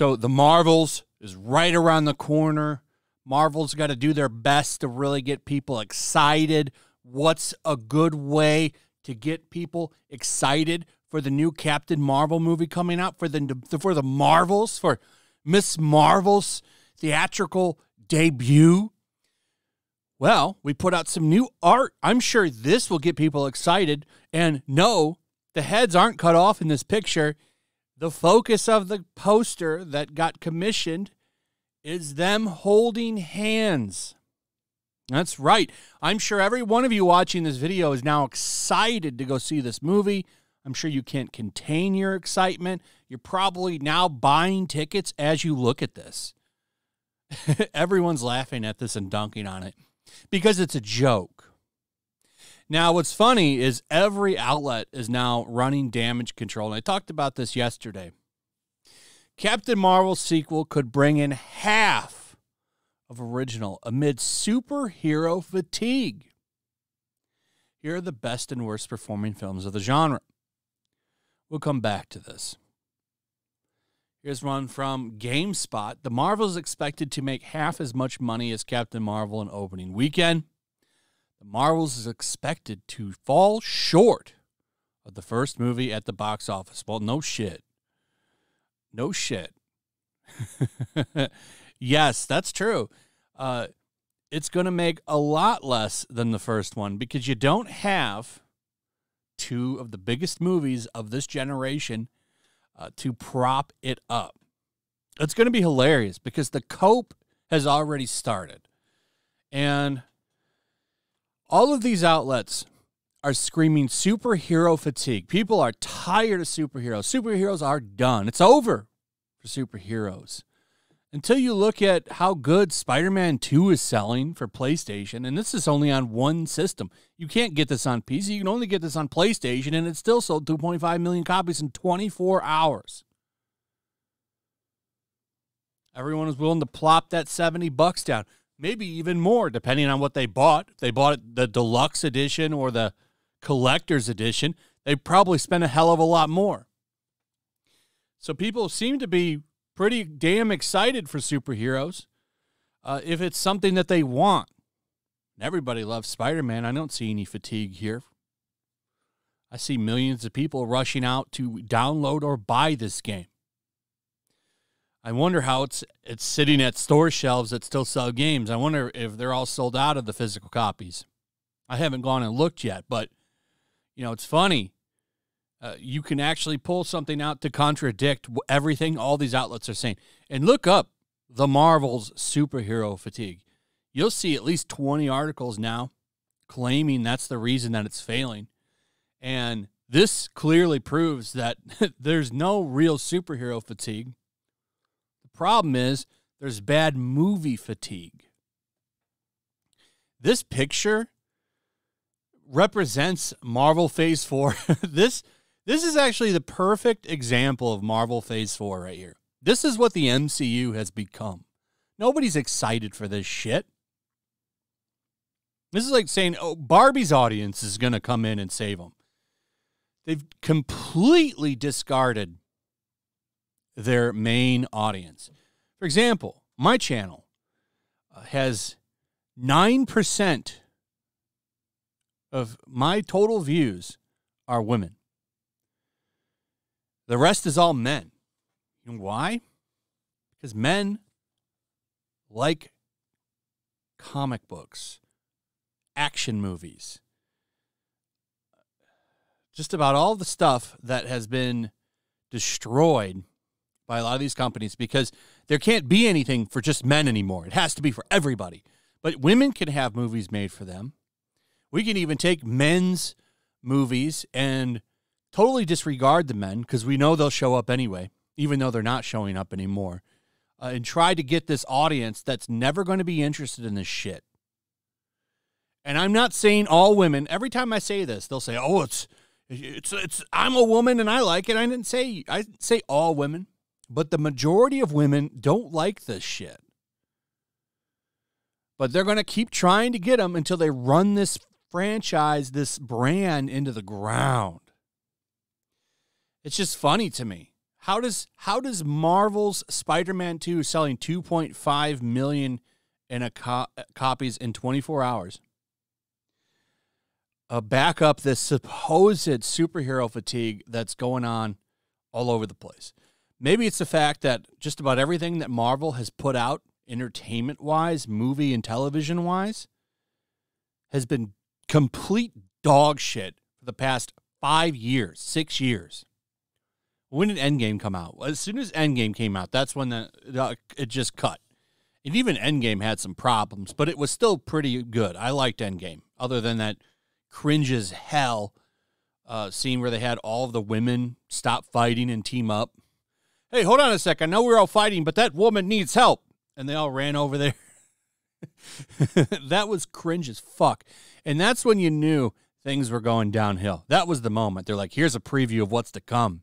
So the Marvels is right around the corner. Marvel's got to do their best to really get people excited. What's a good way to get people excited for the new Captain Marvel movie coming out for the for the Marvels for Miss Marvel's theatrical debut? Well, we put out some new art. I'm sure this will get people excited. And no, the heads aren't cut off in this picture. The focus of the poster that got commissioned is them holding hands. That's right. I'm sure every one of you watching this video is now excited to go see this movie. I'm sure you can't contain your excitement. You're probably now buying tickets as you look at this. Everyone's laughing at this and dunking on it because it's a joke. Now, what's funny is every outlet is now running damage control. And I talked about this yesterday. Captain Marvel's sequel could bring in half of original amid superhero fatigue. Here are the best and worst performing films of the genre. We'll come back to this. Here's one from GameSpot. The Marvel is expected to make half as much money as Captain Marvel in opening weekend. The Marvels is expected to fall short of the first movie at the box office. Well, no shit. No shit. yes, that's true. Uh, it's going to make a lot less than the first one because you don't have two of the biggest movies of this generation uh, to prop it up. It's going to be hilarious because the cope has already started. And all of these outlets are screaming superhero fatigue. People are tired of superheroes. Superheroes are done. It's over for superheroes. Until you look at how good Spider Man 2 is selling for PlayStation, and this is only on one system. You can't get this on PC. You can only get this on PlayStation, and it still sold 2.5 million copies in 24 hours. Everyone is willing to plop that 70 bucks down maybe even more, depending on what they bought. If they bought the deluxe edition or the collector's edition, they probably spent a hell of a lot more. So people seem to be pretty damn excited for superheroes uh, if it's something that they want. Everybody loves Spider Man. I don't see any fatigue here. I see millions of people rushing out to download or buy this game. I wonder how it's it's sitting at store shelves that still sell games. I wonder if they're all sold out of the physical copies. I haven't gone and looked yet, but you know, it's funny. Uh, you can actually pull something out to contradict everything all these outlets are saying. And look up the Marvel's superhero fatigue. You'll see at least 20 articles now claiming that's the reason that it's failing. And this clearly proves that there's no real superhero fatigue The problem is there's bad movie fatigue. This picture represents Marvel Phase 4. this this is actually the perfect example of Marvel Phase 4 right here. This is what the MCU has become. Nobody's excited for this shit. This is like saying, "Oh, Barbie's audience is going to come in and save them." They've completely discarded their main audience. For example, my channel uh, has 9% of my total views are women. The rest is all men. Why? Because men like comic books, action movies, just about all the stuff that has been destroyed by a lot of these companies because there can't be anything for just men anymore. It has to be for everybody. But women can have movies made for them. We can even take men's movies and totally disregard the men because we know they'll show up anyway, even though they're not showing up anymore, uh, and try to get this audience that's never going to be interested in this shit. And I'm not saying all women. Every time I say this, they'll say, "Oh, it's it's it's I'm a woman and I like it." I didn't say I say all women. But the majority of women don't like this shit. But they're going to keep trying to get them until they run this franchise, this brand into the ground. It's just funny to me. How does how does Marvel's Spider-Man 2 selling 2.5 million in a co- copies in 24 hours uh, back up this supposed superhero fatigue that's going on all over the place? Maybe it's the fact that just about everything that Marvel has put out entertainment wise, movie and television wise, has been complete dog shit for the past five years, six years. When did Endgame come out? As soon as Endgame came out, that's when the, it just cut. And even Endgame had some problems, but it was still pretty good. I liked Endgame, other than that cringe as hell uh, scene where they had all of the women stop fighting and team up. Hey, hold on a sec. I know we're all fighting, but that woman needs help. And they all ran over there. that was cringe as fuck. And that's when you knew things were going downhill. That was the moment. They're like, here's a preview of what's to come.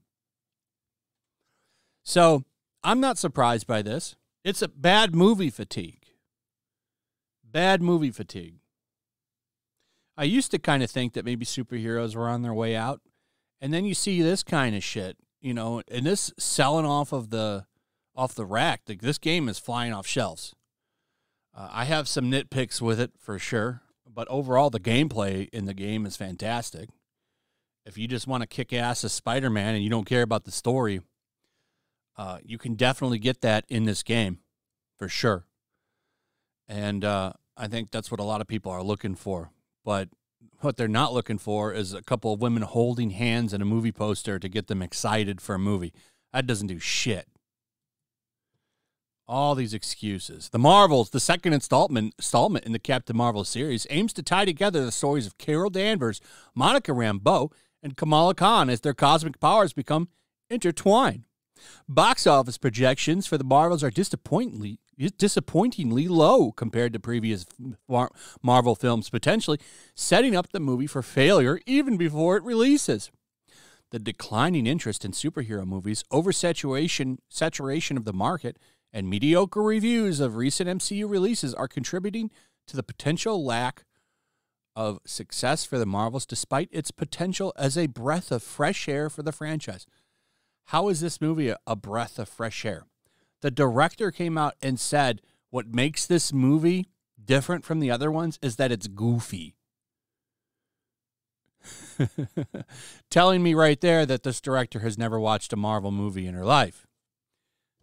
So I'm not surprised by this. It's a bad movie fatigue. Bad movie fatigue. I used to kind of think that maybe superheroes were on their way out. And then you see this kind of shit, you know, and this selling off of the off the rack. Like this game is flying off shelves. Uh, I have some nitpicks with it for sure, but overall the gameplay in the game is fantastic. If you just want to kick ass as Spider-Man and you don't care about the story, uh, you can definitely get that in this game for sure. And uh, I think that's what a lot of people are looking for. But what they're not looking for is a couple of women holding hands in a movie poster to get them excited for a movie. That doesn't do shit. All these excuses. The Marvels, the second installment, installment in the Captain Marvel series, aims to tie together the stories of Carol Danvers, Monica Rambeau, and Kamala Khan as their cosmic powers become intertwined. Box office projections for the Marvels are disappointingly disappointingly low compared to previous Marvel films, potentially setting up the movie for failure even before it releases. The declining interest in superhero movies, oversaturation saturation of the market, and mediocre reviews of recent MCU releases are contributing to the potential lack of success for the Marvels despite its potential as a breath of fresh air for the franchise. How is this movie a, a breath of fresh air? The director came out and said what makes this movie different from the other ones is that it's goofy. Telling me right there that this director has never watched a Marvel movie in her life.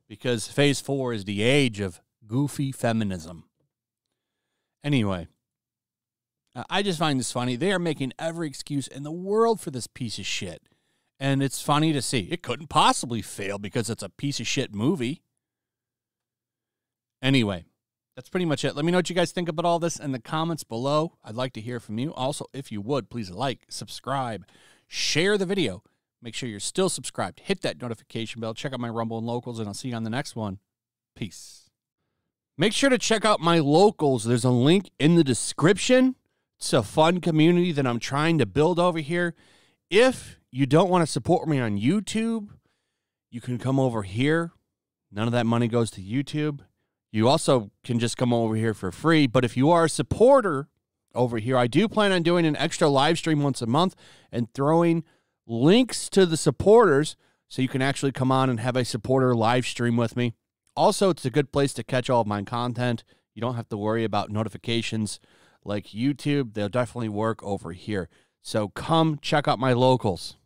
Because phase four is the age of goofy feminism. Anyway, I just find this funny. They are making every excuse in the world for this piece of shit. And it's funny to see. It couldn't possibly fail because it's a piece of shit movie. Anyway, that's pretty much it. Let me know what you guys think about all this in the comments below. I'd like to hear from you. Also, if you would, please like, subscribe, share the video. Make sure you're still subscribed. Hit that notification bell. Check out my Rumble and Locals, and I'll see you on the next one. Peace. Make sure to check out my locals. There's a link in the description. It's a fun community that I'm trying to build over here. If you don't want to support me on YouTube, you can come over here. None of that money goes to YouTube. You also can just come over here for free. But if you are a supporter over here, I do plan on doing an extra live stream once a month and throwing links to the supporters so you can actually come on and have a supporter live stream with me. Also, it's a good place to catch all of my content. You don't have to worry about notifications like YouTube. They'll definitely work over here. So come check out my locals.